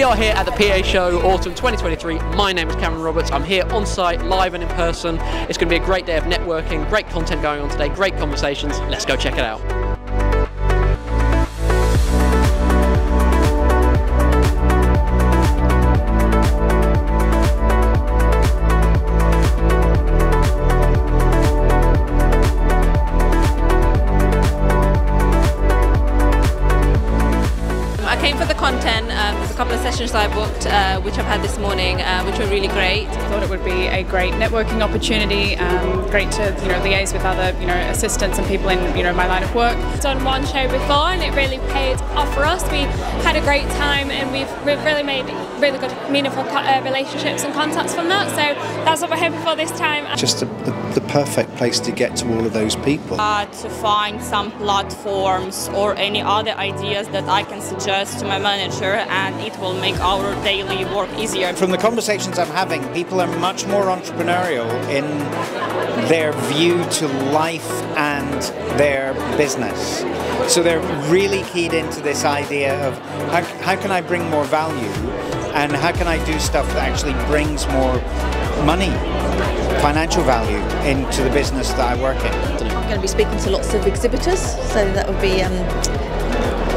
We are here at the PA Show Autumn 2023. My name is Cameron Roberts. I'm here on site, live and in person. It's going to be a great day of networking, great content going on today, great conversations. Let's go check it out. I came for the content. There's a couple of sessions that I booked, uh, which I've had this morning, uh, which were really great. I thought it would be a great networking opportunity. Um, great to you know liaise with other you know assistants and people in you know my line of work. done one show before and it really paid off for us. We had a great time and we've, we've really made really good, meaningful co- uh, relationships and contacts from that. So that's what we're hoping for this time. just the, the, the perfect place to get to all of those people. uh, to find some platforms or any other ideas that I can suggest to my manager, and it will make our daily work easier. From the conversations I'm having, people are much more entrepreneurial in their view to life and their business. So they're really keyed into this idea of how, how can I bring more value and how can I do stuff that actually brings more money, financial value into the business that I work in. I'm going to be speaking to lots of exhibitors, so that will be um,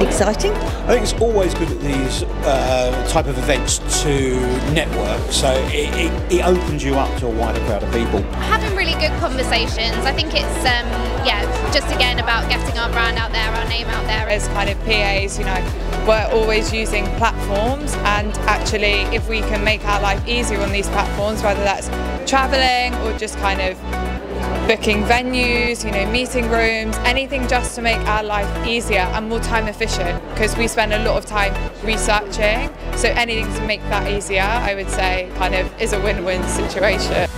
exciting. I think it's always good at these uh, type of events to network, so it, it, it opens you up to a wider crowd of people. having really good conversations. I think it's um, yeah, just again about getting our brand out there, our name out there. as kind of PAs, you know, we're always using platforms, and actually, if we can make our life easier on these platforms, whether that's traveling or just kind of booking venues, you know, meeting rooms, anything just to make our life easier and more time efficient because we spend a lot of time researching. So anything to make that easier, I would say, kind of is a win-win situation.